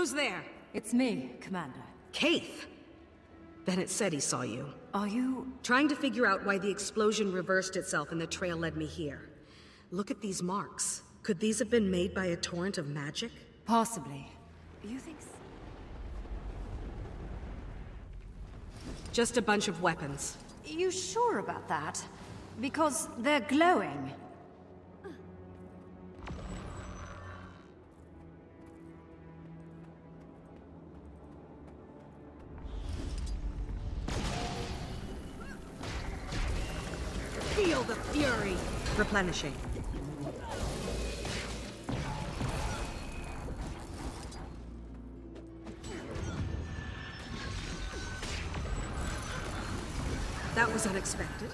Who's there? It's me, Commander. Caithe! Bennett said he saw you. Are you... Trying to figure out why the explosion reversed itself and the trail led me here. Look at these marks. Could these have been made by a torrent of magic? Possibly. You think... s- Just a bunch of weapons. You sure about that? Because they're glowing. Feel the fury! Replenishing. That was unexpected.